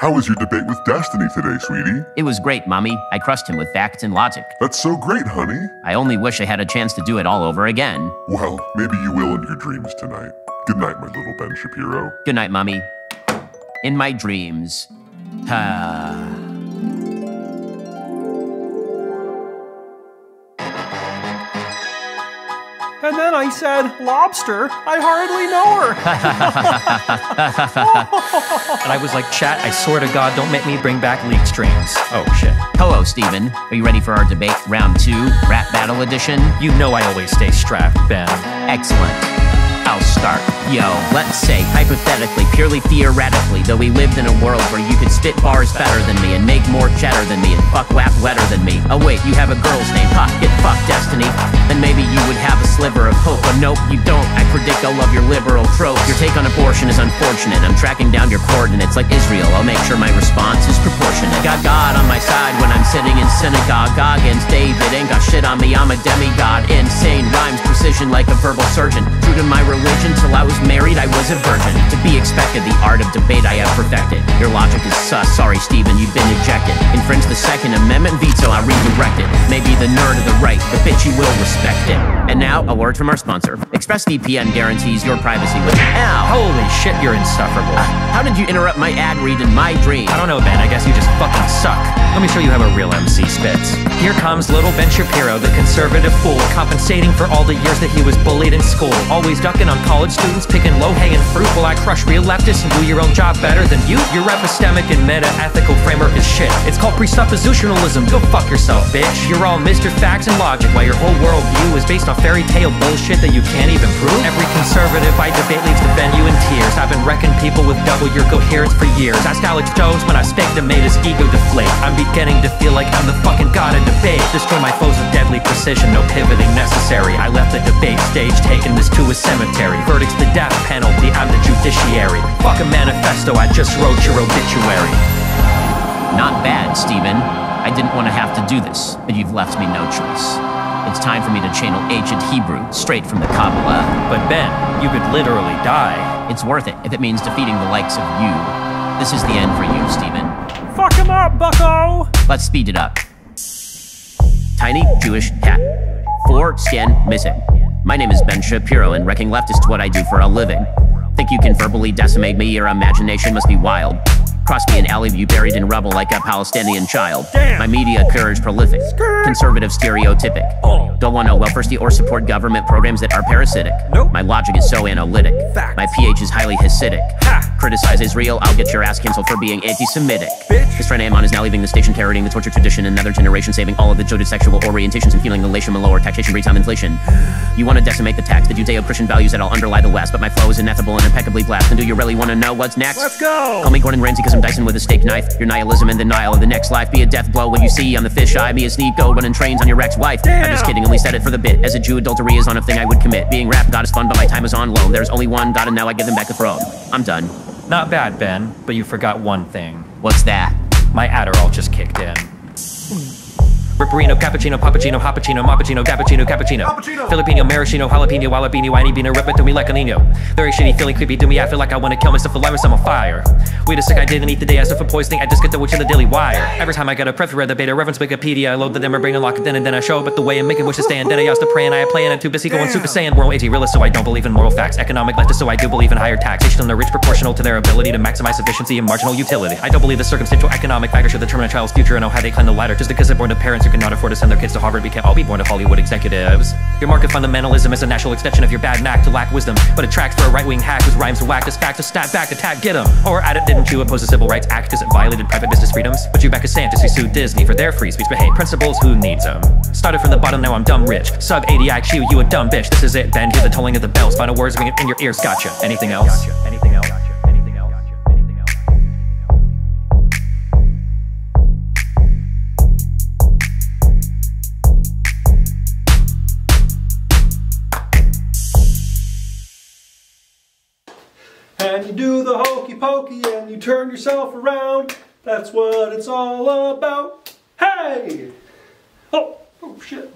How was your debate with Destiny today, sweetie? It was great, Mommy. I crushed him with facts and logic. That's so great, honey. I only wish I had a chance to do it all over again. Well, maybe you will in your dreams tonight. Good night, my little Ben Shapiro. Good night, Mommy. In my dreams. Ah. And then I said, Lobster? I hardly know her. And I was like, chat, I swear to God, don't make me bring back leak streams. Oh shit. Hello, Steven. Are you ready for our debate round two, rap battle edition? You know I always stay strapped, Ben. Excellent. I'll start. Yo, let's say, hypothetically, purely theoretically, though we lived in a world where you spit bars better than me and make more cheddar than me and fuck wap wetter than me. Oh wait, you have a girl's name, ha, get fucked, Destiny. Then maybe you would have a sliver of hope, but nope, you don't. I predict I'll love your liberal tropes. Your take on abortion is unfortunate. I'm tracking down your coordinates like Israel. I'll make sure my response is proportionate. Got God on my side when I'm sitting in synagogue. Against David ain't got shit on me. I'm a demigod. Insane rhymes, precision like a verbal surgeon. True to my religion till I was married, I was a virgin. To be expected, the art of debate I have perfected. Your logic is sus. Sorry, Steven, you've been ejected. Infringe the Second Amendment veto, I redirect it. Maybe the nerd of the right, but bitch, you will respect it. And now, a word from our sponsor. ExpressVPN guarantees your privacy with. Ow! Holy shit, you're insufferable. Uh, how did you interrupt my ad read in my dream? I don't know, Ben. I guess you just fucking suck. Let me show you how a real MC spits. Here comes little Ben Shapiro, the conservative fool, compensating for all the years that he was bullied in school. Always ducking on college students, picking low hanging fruit while I crush real leftists and do your own job better than you. Your epistemic and meta ethical framework is shit. It's called presuppositionalism. Go fuck yourself, bitch. You're all Mr. Facts and Logic while your whole worldview is based on fairy tale bullshit that you can't even prove. Every conservative I debate leaves the venue in tears. I've been wrecking people with double your coherence for years. Ask Alex Jones when I spake to made his ego deflate. I'm beginning to feel like I'm the fucking god of debate. Destroy my foes with deadly precision, no pivoting necessary. I left the debate stage, taking this to a cemetery. Verdict's the death penalty, I'm the judiciary. Fuck a manifesto, I just wrote your obituary. Not bad, Steven. I didn't want to have to do this, but you've left me no choice. It's time for me to channel ancient Hebrew straight from the Kabbalah. But Ben, you could literally die. It's worth it if it means defeating the likes of you. This is the end for you, Steven. Fuck him up, bucko! Let's speed it up. Tiny Jewish cat. Four skin missing. My name is Ben Shapiro, and wrecking left is what I do for a living. Think you can verbally decimate me? Your imagination must be wild. Cross me an alley view buried in rubble like a Palestinian child. Damn. My media courage prolific. Conservative stereotypic. Oh. Don't want no welfare or support government programs that are parasitic. Nope. My logic is so analytic. Facts. My pH is highly Hasidic. Criticize Israel, I'll get your ass canceled for being anti-Semitic. Bitch. His friend Amon is now leaving the station, carrying the torture tradition. Another generation saving all of the joded sexual orientations and feeling elation when lower taxation rates on inflation. You want to decimate the tax, the Judeo-Christian values that all underlie the West, but my flow is ineffable and impeccably blessed. And do you really want to know what's next? Let's go! Call me Gordon Ramsay because I'm dicing with a steak knife. Your nihilism and denial of the next life be a death blow when you see on the fish eye me a sneak go running trains on your ex-wife. I'm just kidding, only said it for the bit. As a Jew, adultery is on a thing I would commit. Being rap god is fun, but my time is on loan. There's only one god, and now I give them back the throne. I'm done. Not bad, Ben, but you forgot one thing. What's that? My Adderall just kicked in. Ripperino, cappuccino, pappuccino, hoppuccino, mappuccino, cappuccino, cappuccino. Cappuccino. Filipino, maraschino, jalapeno, jalapeno, whiny beano, rip it to me like a nino. Very shitty, feeling creepy to me, I feel like I wanna kill myself alive I'm on fire. Wait a sec, I didn't eat the day I suffered poisoning, I just get the witch in the daily wire. Every time I get a prep, read the beta, reference Wikipedia, I load the demo, and lock it in, and then I show but the way and make it wish to stand. Then I used to pray and I play and I'm too busy going Super Saiyan, moral anti-realist, so I don't believe in moral facts. Economic leftist, so I do believe in higher taxation on the rich proportional to their ability to maximize efficiency and marginal utility. I don't believe the circumstantial economic factors should determine a child's future and know how they climb the ladder. Just because they're born to parents who cannot afford to send their kids to Harvard, we can't all be born to Hollywood executives. Your market fundamentalism is a natural extension of your bad knack to lack wisdom, but it tracks for a right-wing hack whose rhymes are whacked as fact to stat back, attack, get 'em. Or at it, didn't you oppose the Civil Rights Act because it violated private business freedoms? But you back DeSantis who sued Disney for their free speech, but hey, principles, who needs 'em? Started from the bottom, now I'm dumb rich. Sub 80 IQ, you a dumb bitch. This is it, Ben. Hear the tolling of the bells. Final words ringing in your ears. Gotcha. Anything else? Else? Anything pokey and you turn yourself around. That's what it's all about. Hey! Oh, oh shit.